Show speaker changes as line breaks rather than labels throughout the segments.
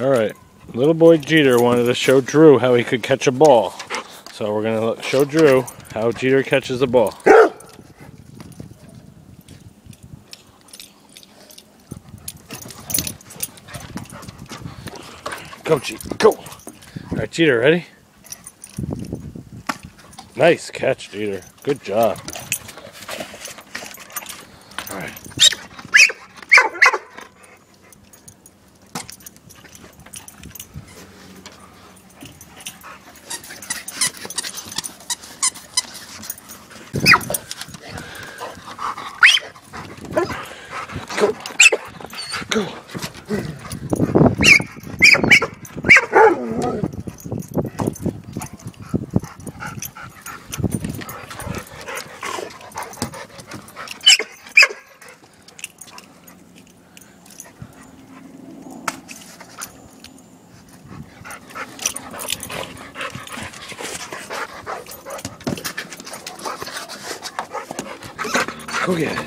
All right, little boy Jeter wanted to show Drew how he could catch a ball. So we're gonna show Drew how Jeter catches the ball. Go, Jeter, go. All right, Jeter, ready? Nice catch, Jeter. Good job. Go get it.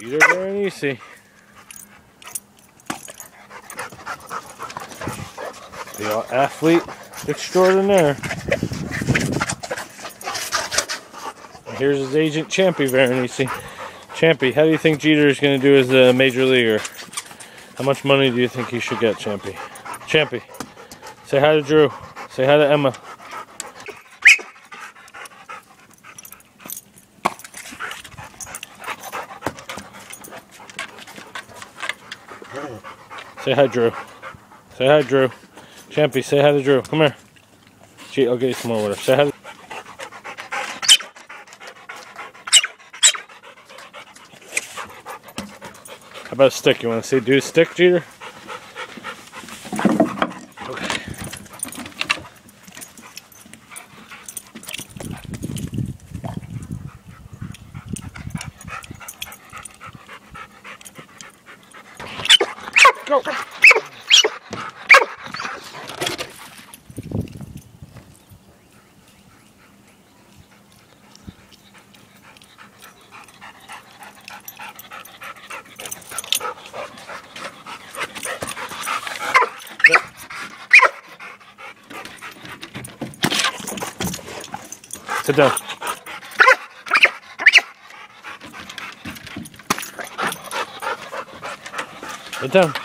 Jeter Veronesi. The athlete extraordinaire. And here's his agent, Champy Veronesi. Champy, how do you think Jeter is going to do as a major leaguer? How much money do you think he should get, Champy? Champy, say hi to Drew. Say hi to Emma. Say hi, Drew. Say hi, Drew. Champy, say hi to Drew. Come here. Gee, I'll get you some more water. Say hi. About a stick? You want to see do a stick, Jeter? Okay. Go. Sit down. Sit down.